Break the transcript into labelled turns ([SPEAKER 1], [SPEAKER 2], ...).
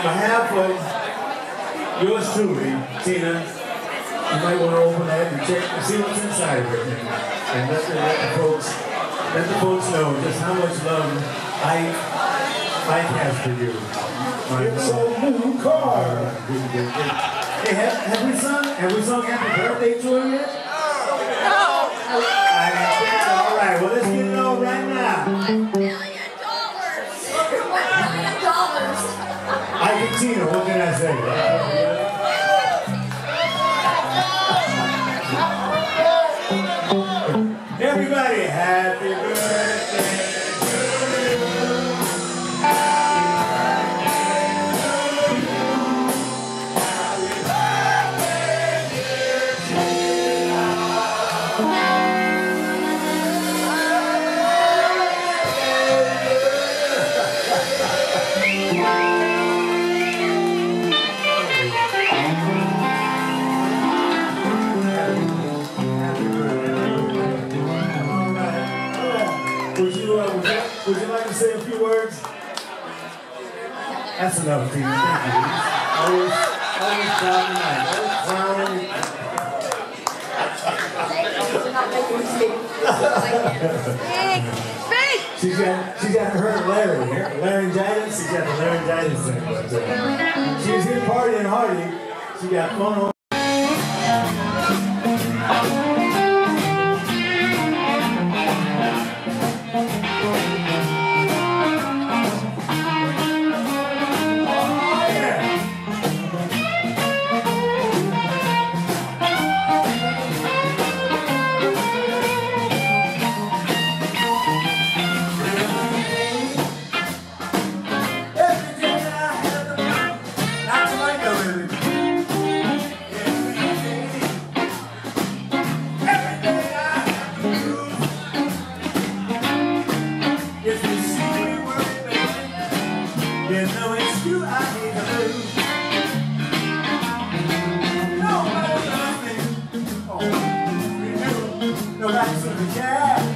[SPEAKER 1] on behalf of yours truly, Tina, you might want to open that and check and see what's inside of it. And let the, let the folks let the folks know just how much love I I have for you. My
[SPEAKER 2] It's a new car.
[SPEAKER 1] Hey, have, have we sung have we sung happy birthday to him yet? Tina, what can I say? Say a few words? That's enough, Tina. Thank you. Always, always proud tonight. Always
[SPEAKER 3] big.
[SPEAKER 1] She's got, she's got her Larry, laryngitis. She's got the laryngitis thing. But, uh, she here partying hardy. She got fun me. Oh, remember, nobody's gonna care.